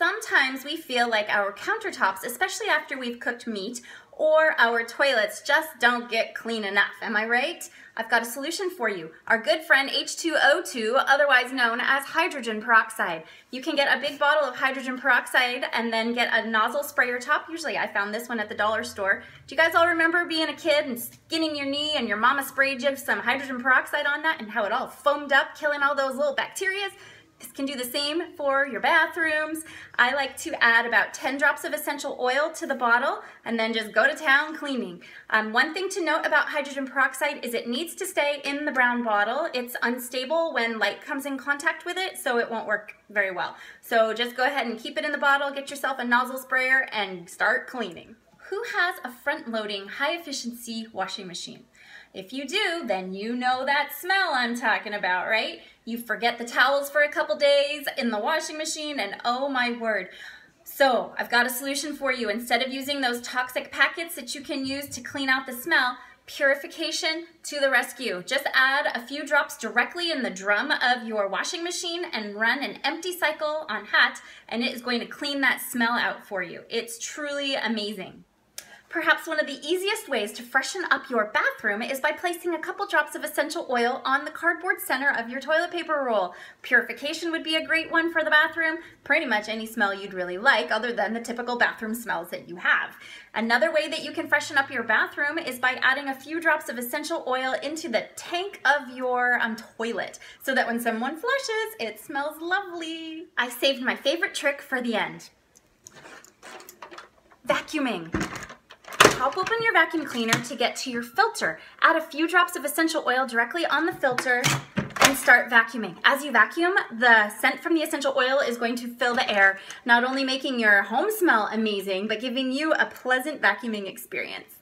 Sometimes we feel like our countertops, especially after we've cooked meat, or our toilets just don't get clean enough. Am I right? I've got a solution for you. Our good friend H2O2, otherwise known as hydrogen peroxide. You can get a big bottle of hydrogen peroxide and then get a nozzle sprayer top. Usually I found this one at the dollar store. Do you guys all remember being a kid and skinning your knee and your mama sprayed you some hydrogen peroxide on that and how it all foamed up, killing all those little bacteria? This can do the same for your bathrooms. I like to add about 10 drops of essential oil to the bottle and then just go to town cleaning. Um, one thing to note about hydrogen peroxide is it needs to stay in the brown bottle. It's unstable when light comes in contact with it, so it won't work very well. So just go ahead and keep it in the bottle, get yourself a nozzle sprayer, and start cleaning. Who has a front-loading, high-efficiency washing machine? If you do, then you know that smell I'm talking about, right? You forget the towels for a couple days in the washing machine and oh my word. So I've got a solution for you. Instead of using those toxic packets that you can use to clean out the smell, purification to the rescue. Just add a few drops directly in the drum of your washing machine and run an empty cycle on hot and it is going to clean that smell out for you. It's truly amazing. Perhaps one of the easiest ways to freshen up your bathroom is by placing a couple drops of essential oil on the cardboard center of your toilet paper roll. Purification would be a great one for the bathroom, pretty much any smell you'd really like other than the typical bathroom smells that you have. Another way that you can freshen up your bathroom is by adding a few drops of essential oil into the tank of your um, toilet so that when someone flushes, it smells lovely. I saved my favorite trick for the end. Vacuuming pop open your vacuum cleaner to get to your filter. Add a few drops of essential oil directly on the filter and start vacuuming. As you vacuum, the scent from the essential oil is going to fill the air, not only making your home smell amazing, but giving you a pleasant vacuuming experience.